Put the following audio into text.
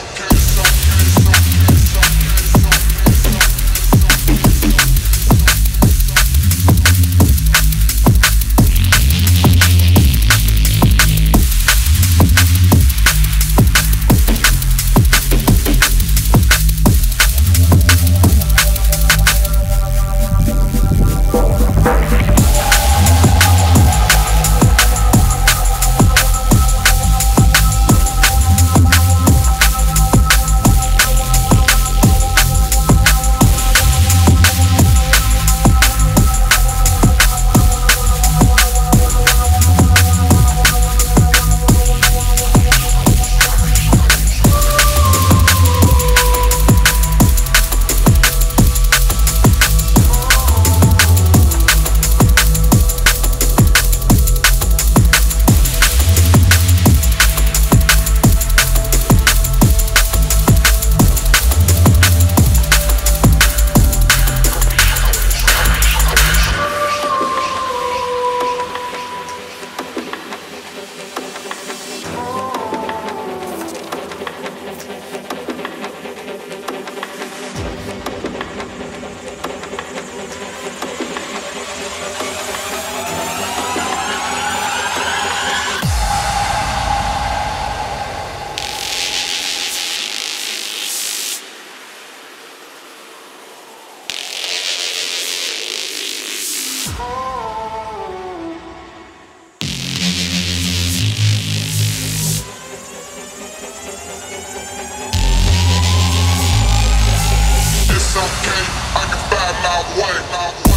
sans que okay, I can find my way.